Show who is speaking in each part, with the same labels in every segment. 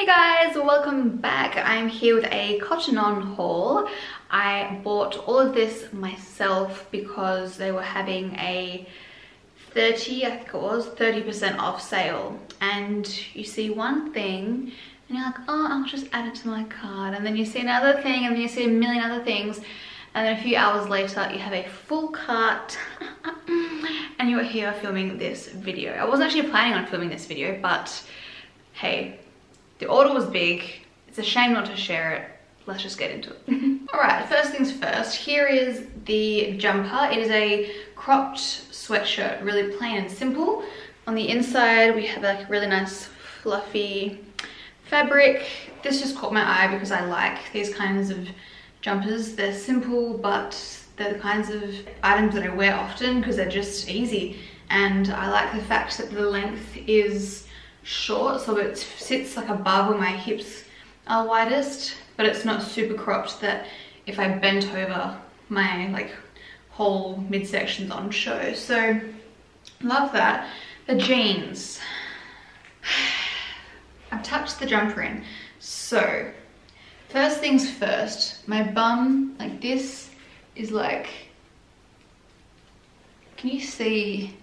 Speaker 1: Hey guys, welcome back. I'm here with a Cotton On haul. I bought all of this myself because they were having a 30, I think it was, 30% off sale. And you see one thing and you're like, oh, I'll just add it to my cart. And then you see another thing and then you see a million other things. And then a few hours later, you have a full cart and you're here filming this video. I wasn't actually planning on filming this video, but hey, the order was big. It's a shame not to share it. Let's just get into it. All right, first things first, here is the jumper. It is a cropped sweatshirt, really plain and simple. On the inside, we have like a really nice fluffy fabric. This just caught my eye because I like these kinds of jumpers. They're simple, but they're the kinds of items that I wear often because they're just easy. And I like the fact that the length is short, so it sits like above where my hips are widest, but it's not super cropped that if I bent over, my like whole midsection's on show. So love that. The jeans. I've tucked the jumper in. So First things first, my bum, like this, is like, can you see,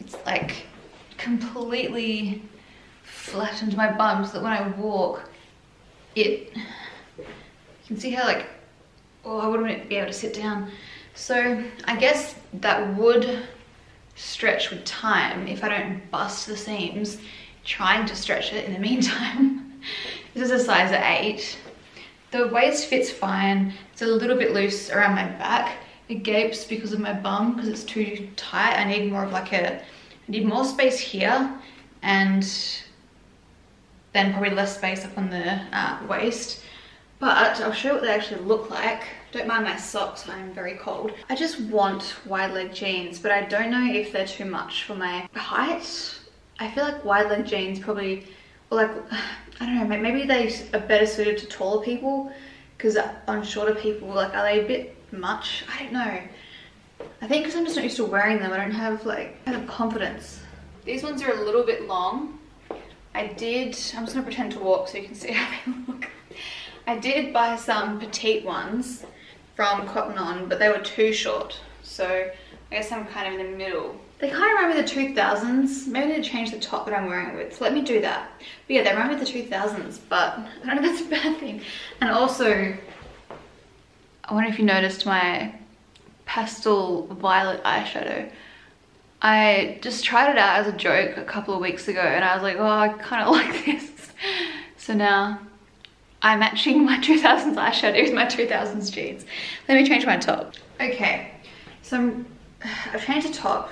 Speaker 1: it's like completely flattened my bum so that when I walk, it, you can see how like, oh, I wouldn't be able to sit down. So I guess that would stretch with time if I don't bust the seams trying to stretch it in the meantime. This is a size of 8. The waist fits fine. It's a little bit loose around my back. It gapes because of my bum because it's too tight. I need more of like a, Need more space here and then probably less space up on the uh, waist. But I'll show you what they actually look like. Don't mind my socks, I'm very cold. I just want wide leg jeans, but I don't know if they're too much for my height. I feel like wide leg jeans probably, or like I don't know, maybe they are better suited to taller people because on shorter people, like, are they a bit much? I don't know. I think because I'm just not used to wearing them, I don't have like kind of confidence. These ones are a little bit long. I did, I'm just gonna pretend to walk so you can see how they look. I did buy some petite ones from Cotton On, but they were too short. So I guess I'm kind of in the middle. They kind of remind me of the 2000s. Maybe I need to change the top that I'm wearing it with. So let me do that. But yeah, they remind me of the 2000s, but I don't know if that's a bad thing. And also, I wonder if you noticed my pastel violet eyeshadow. I just tried it out as a joke a couple of weeks ago and I was like, oh, I kind of like this. So now I'm matching my 2000s eyeshadow with my 2000s jeans. Let me change my top. Okay, so I'm, I've changed the top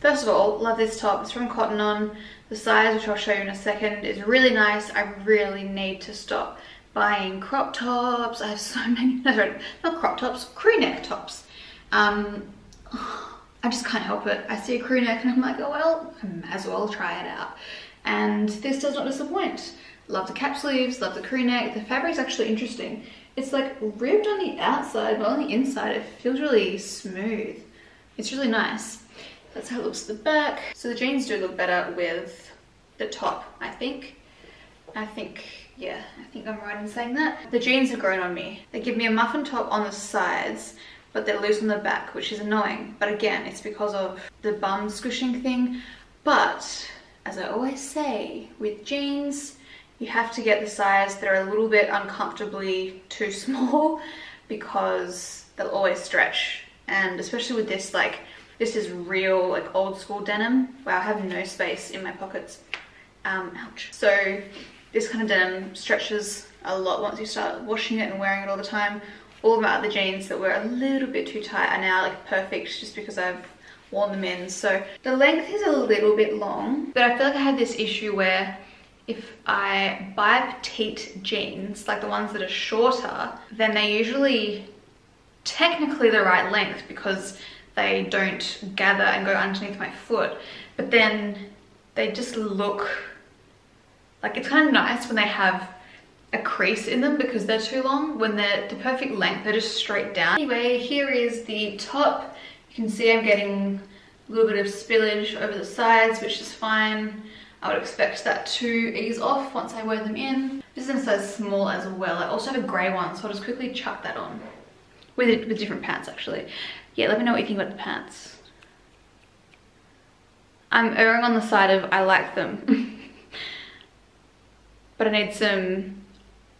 Speaker 1: First of all, love this top. It's from Cotton On. The size, which I'll show you in a second, is really nice. I really need to stop buying crop tops. I have so many, no, sorry, not crop tops, crew neck tops. Um, I just can't help it. I see a crew neck and I'm like, oh well, I might as well try it out. And this does not disappoint. Love the cap sleeves, love the crew neck. The fabric's actually interesting. It's like ribbed on the outside, but on the inside it feels really smooth. It's really nice. That's how it looks at the back. So the jeans do look better with the top, I think. I think, yeah, I think I'm right in saying that. The jeans have grown on me. They give me a muffin top on the sides, but they're loose on the back, which is annoying. But again, it's because of the bum squishing thing. But, as I always say, with jeans, you have to get the size that are a little bit uncomfortably too small because they'll always stretch. And especially with this, like, this is real like old school denim where I have no space in my pockets. Um, ouch. So this kind of denim stretches a lot once you start washing it and wearing it all the time. All my other jeans that were a little bit too tight are now like perfect just because I've worn them in. So the length is a little bit long, but I feel like I had this issue where if I buy petite jeans, like the ones that are shorter, then they're usually technically the right length because they don't gather and go underneath my foot. But then they just look like it's kind of nice when they have a crease in them because they're too long. When they're the perfect length, they're just straight down. Anyway, here is the top. You can see I'm getting a little bit of spillage over the sides, which is fine. I would expect that to ease off once I wear them in. This is in size small as well. I also have a grey one, so I'll just quickly chuck that on. With, with different pants, actually. Yeah, let me know what you think about the pants. I'm erring on the side of I like them. but I need some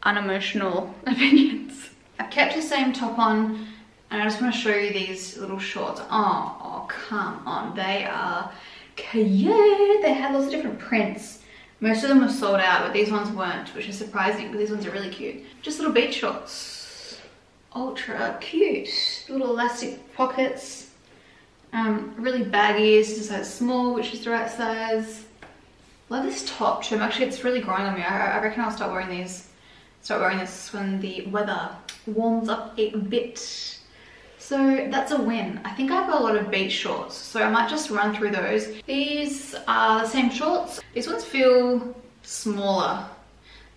Speaker 1: unemotional opinions. I've kept the same top on and I just want to show you these little shorts. Oh, oh come on. They are cute. They had lots of different prints. Most of them were sold out, but these ones weren't, which is surprising, but these ones are really cute. Just little beach shorts. Ultra cute. Little elastic pockets. Um, really baggy. This is a size small, which is the right size. Love this top trim. Actually, it's really growing on me. I, I reckon I'll start wearing these. Start wearing this when the weather warms up a bit. So that's a win. I think I've got a lot of beach shorts, so I might just run through those. These are the same shorts. These ones feel smaller.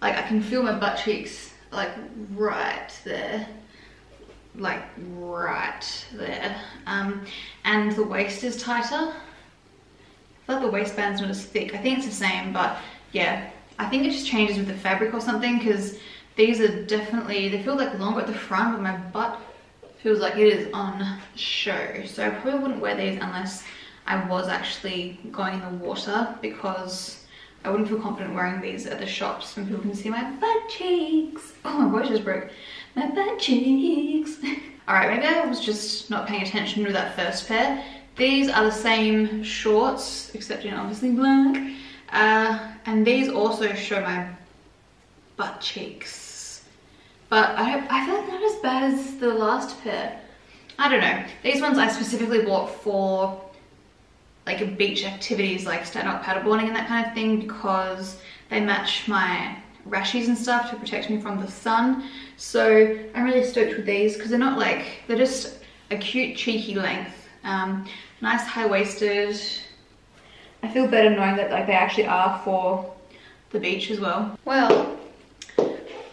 Speaker 1: Like I can feel my butt cheeks like right there. Like right there. Um, and the waist is tighter. I feel like the waistband's not as thick. I think it's the same, but yeah. I think it just changes with the fabric or something because these are definitely, they feel like longer at the front, but my butt feels like it is on show. So I probably wouldn't wear these unless I was actually going in the water because I wouldn't feel confident wearing these at the shops when people can see my butt cheeks. Oh, my voice just broke. My butt cheeks. All right, maybe I was just not paying attention to that first pair. These are the same shorts, except in obviously black. Uh, and these also show my butt cheeks but I, I feel like not as bad as the last pair. I don't know. These ones I specifically bought for like beach activities like stand-up paddleboarding and that kind of thing because they match my rashes and stuff to protect me from the sun. So I'm really stoked with these because they're not like, they're just a cute cheeky length. Um, nice high-waisted. I feel better knowing that like they actually are for the beach as well. Well,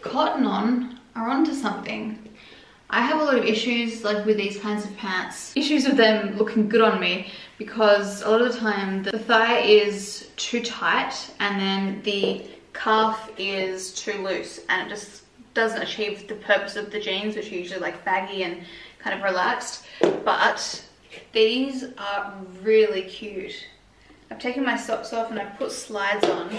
Speaker 1: Cotton On are onto something. I have a lot of issues like with these kinds of pants. Issues with them looking good on me because a lot of the time the thigh is too tight and then the calf is too loose and it just doesn't achieve the purpose of the jeans which are usually like baggy and kind of relaxed. But these are really cute. I've taken my socks off and I've put slides on.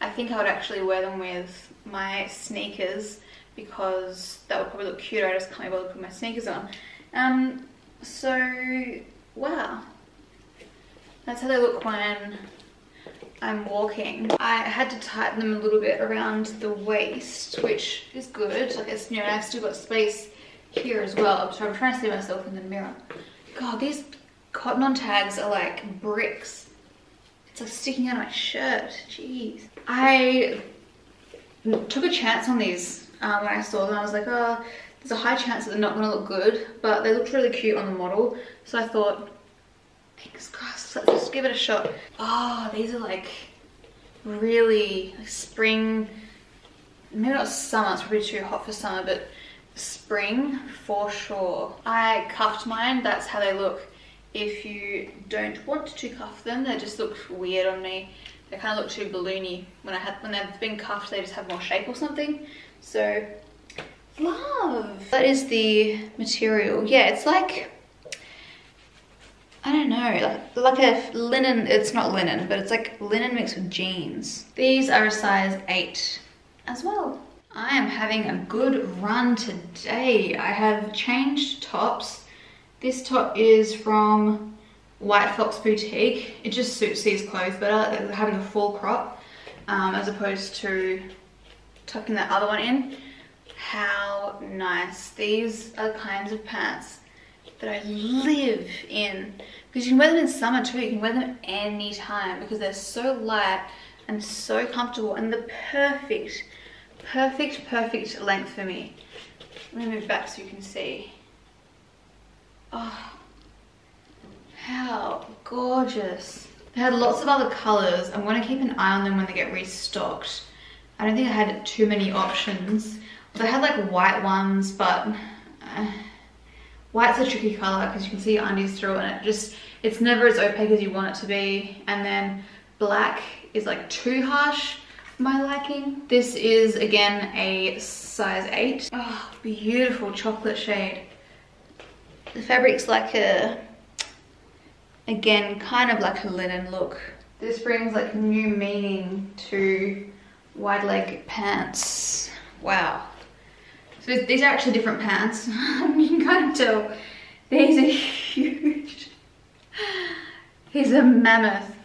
Speaker 1: I think I would actually wear them with my sneakers because that would probably look cute. I just can't be bothered to put my sneakers on. Um, so, wow. That's how they look when I'm walking. I had to tighten them a little bit around the waist, which is good. Like it's, you know, I've still got space here as well. So I'm trying to see myself in the mirror. God, these cotton on tags are like bricks. Like sticking out of my shirt. Jeez. I took a chance on these um, when I saw them. I was like, oh, there's a high chance that they're not going to look good, but they looked really cute on the model. So I thought, fingers crossed, let's just give it a shot. Oh, these are like really like spring, maybe not summer, it's probably too hot for summer, but spring for sure. I cuffed mine, that's how they look. If you don't want to cuff them, they just look weird on me. They kind of look too balloony. When I had when they've been cuffed, they just have more shape or something. So, love. That is the material. Yeah, it's like, I don't know, like, like a linen, it's not linen, but it's like linen mixed with jeans. These are a size 8 as well. I am having a good run today. I have changed tops. This top is from White Fox Boutique. It just suits these clothes better, having a full crop um, as opposed to tucking that other one in. How nice. These are the kinds of pants that I live in. Because you can wear them in summer too. You can wear them anytime because they're so light and so comfortable and the perfect, perfect, perfect length for me. Let me move back so you can see. Oh, how gorgeous. They had lots of other colours. I'm to keep an eye on them when they get restocked. I don't think I had too many options. They had like white ones, but uh, white's a tricky color because you can see your undies through and it just, it's never as opaque as you want it to be. And then black is like too harsh my liking. This is again a size 8. Oh, beautiful chocolate shade. The fabric's like a, again, kind of like a linen look. This brings like new meaning to wide leg pants. Wow. So these are actually different pants. you can kind of tell these are huge. These are mammoth.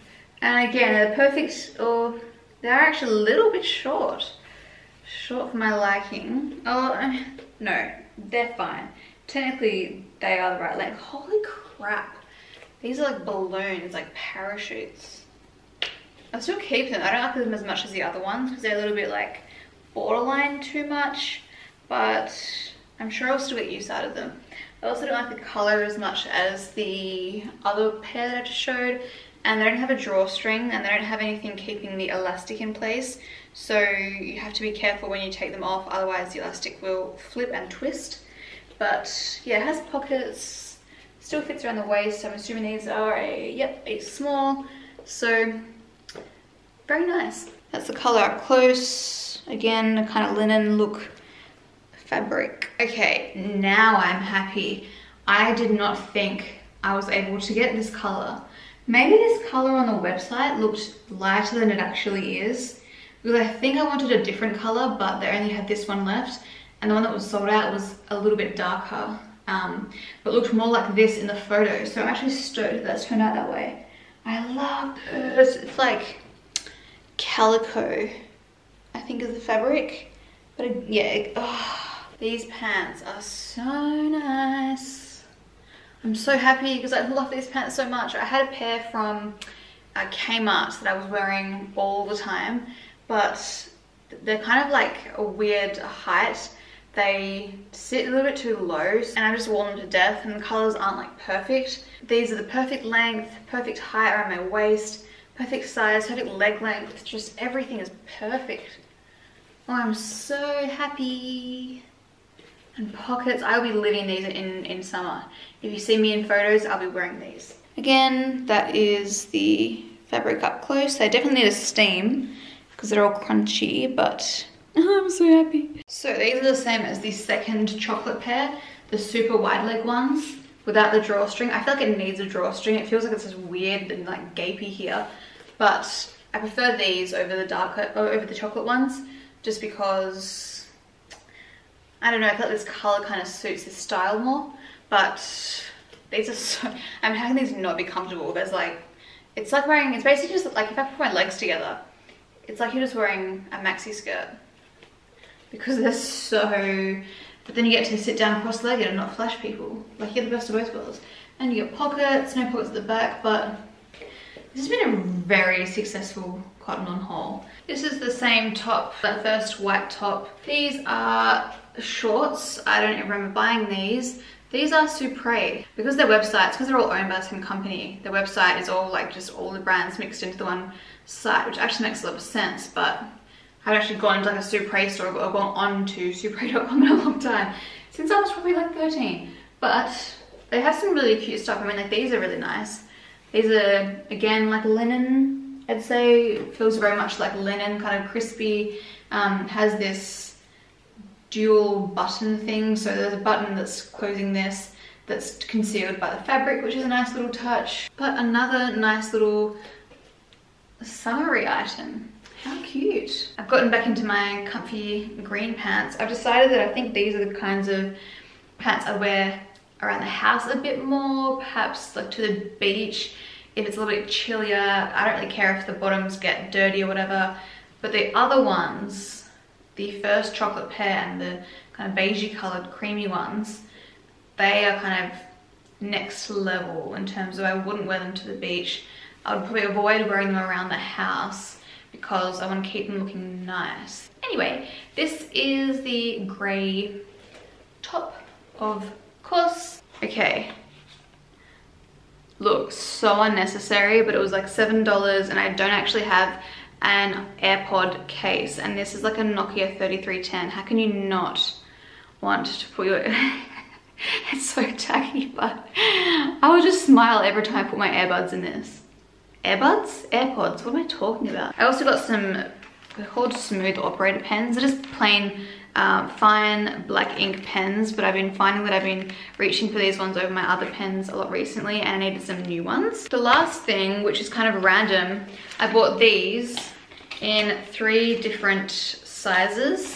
Speaker 1: And again, they're perfect, or they're actually a little bit short. Short for my liking. Oh, no, they're fine. Technically, they are the right length. Holy crap. These are like balloons, like parachutes. I'll still keep them. I don't like them as much as the other ones because they're a little bit like borderline too much. But I'm sure I'll still get use out of them. I also don't like the color as much as the other pair that I just showed. And they don't have a drawstring and they don't have anything keeping the elastic in place. So you have to be careful when you take them off, otherwise the elastic will flip and twist. But yeah, it has pockets, still fits around the waist. I'm assuming these are a, yep, a small. So very nice. That's the color up close. Again, a kind of linen look fabric. Okay, now I'm happy. I did not think I was able to get this color. Maybe this color on the website looked lighter than it actually is. Because I think I wanted a different color, but they only had this one left. And the one that was sold out was a little bit darker. Um, but looked more like this in the photo. So I'm actually stoked that that's turned out that way. I love this. It's like calico, I think is the fabric. But it, yeah, it, oh, these pants are so nice. I'm so happy because I love these pants so much. I had a pair from uh, Kmart that I was wearing all the time, but they're kind of like a weird height. They sit a little bit too low and I just wore them to death and the colors aren't like perfect. These are the perfect length, perfect height around my waist, perfect size, perfect leg length. Just everything is perfect. Oh, I'm so happy and pockets. I'll be living these in, in summer. If you see me in photos, I'll be wearing these. Again, that is the fabric up close. They definitely need a steam because they're all crunchy, but Oh, I'm so happy. So these are the same as the second chocolate pair, the super wide leg ones without the drawstring. I feel like it needs a drawstring. It feels like it's just weird and like gapey here, but I prefer these over the dark, over the chocolate ones just because I don't know, I thought this color kind of suits this style more, but these are so, I mean, how can these not be comfortable? There's like, it's like wearing, it's basically just like if I put my legs together, it's like you're just wearing a maxi skirt because they're so, but then you get to sit down cross-legged and not flash people. Like you get the best of both worlds. And you get pockets, no pockets at the back, but this has been a very successful cotton on haul. This is the same top, that first white top. These are shorts. I don't even remember buying these. These are Supre. Because their websites, because they're all owned by the same company, the website is all like just all the brands mixed into the one site, which actually makes a lot of sense, but haven't actually gone to like a Supre store or gone on to Supre.com in a long time, since I was probably like 13. But they have some really cute stuff. I mean, like these are really nice. These are, again, like linen, I'd say. Feels very much like linen, kind of crispy. Um, has this dual button thing. So there's a button that's closing this that's concealed by the fabric, which is a nice little touch. But another nice little summery item. How cute. I've gotten back into my comfy green pants. I've decided that I think these are the kinds of pants I wear around the house a bit more, perhaps like to the beach if it's a little bit chillier. I don't really care if the bottoms get dirty or whatever. But the other ones, the first chocolate pair and the kind of beigey colored creamy ones, they are kind of next level in terms of I wouldn't wear them to the beach. I would probably avoid wearing them around the house because I want to keep them looking nice. Anyway, this is the grey top of course. Okay, look so unnecessary but it was like seven dollars and I don't actually have an AirPod case and this is like a Nokia 3310. How can you not want to put your... it's so tacky, but I would just smile every time I put my earbuds in this. Earbuds, AirPods, what am I talking about? I also got some, they're called smooth operator pens. They're just plain uh, fine black ink pens, but I've been finding that I've been reaching for these ones over my other pens a lot recently and I needed some new ones. The last thing, which is kind of random, I bought these in three different sizes.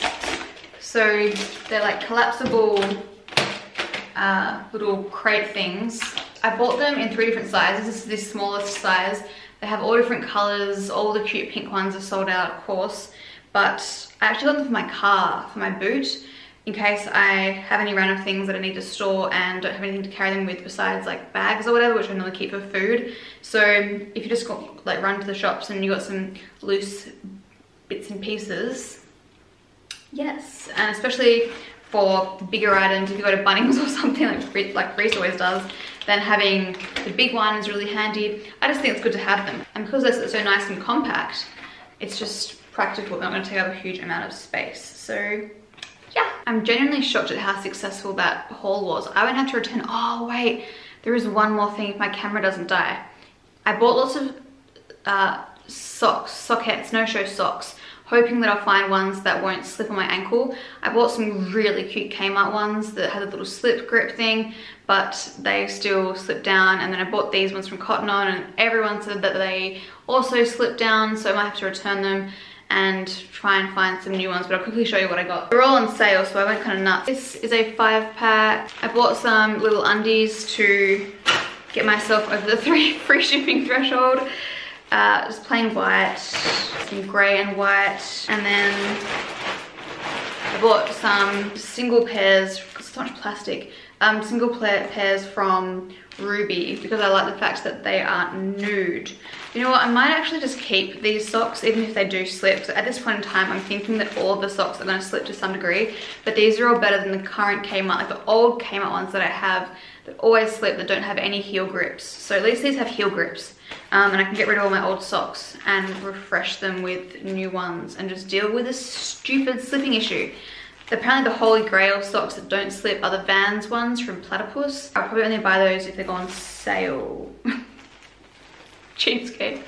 Speaker 1: So they're like collapsible uh, little crate things. I bought them in three different sizes. This is the smallest size. They have all different colors. All the cute pink ones are sold out, of course. But I actually got them for my car, for my boot, in case I have any random things that I need to store and don't have anything to carry them with besides like bags or whatever, which I normally keep for food. So if you just got, like run to the shops and you got some loose bits and pieces, yes. And especially for bigger items, if you go to Bunnings or something like, like Reese always does, then having the big one is really handy. I just think it's good to have them. And because they're so nice and compact, it's just practical, not gonna take up a huge amount of space. So yeah, I'm genuinely shocked at how successful that haul was. I won't have to return, oh wait, there is one more thing if my camera doesn't die. I bought lots of uh, socks, sockettes, no-show socks, hoping that I'll find ones that won't slip on my ankle. I bought some really cute Kmart ones that had a little slip grip thing, but they still slip down. And then I bought these ones from Cotton On and everyone said that they also slip down, so I might have to return them and try and find some new ones, but I'll quickly show you what I got. They're all on sale, so I went kind of nuts. This is a five pack. I bought some little undies to get myself over the three free shipping threshold. Uh, just plain white, some gray and white, and then I bought some single pairs, so much plastic, um, single pairs from Rubi because I like the fact that they are nude. You know what, I might actually just keep these socks even if they do slip. So at this point in time, I'm thinking that all the socks are gonna slip to some degree, but these are all better than the current Kmart, like the old Kmart ones that I have that always slip, that don't have any heel grips. So at least these have heel grips. Um, and I can get rid of all my old socks and refresh them with new ones and just deal with this stupid slipping issue. Apparently the holy grail socks that don't slip are the Vans ones from Platypus. I'll probably only buy those if they go on sale. Cheapskate.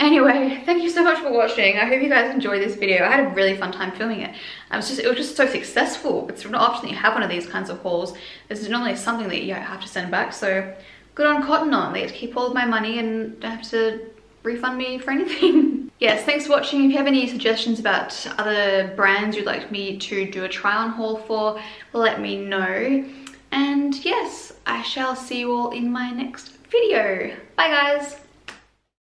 Speaker 1: Anyway, thank you so much for watching. I hope you guys enjoyed this video. I had a really fun time filming it. I was just, it was just so successful. It's not often that you have one of these kinds of hauls. This is normally something that you have to send back. So good on Cotton On. They keep all of my money and don't have to refund me for anything. yes, thanks for watching. If you have any suggestions about other brands you'd like me to do a try on haul for, let me know. And yes, I shall see you all in my next video. Bye guys!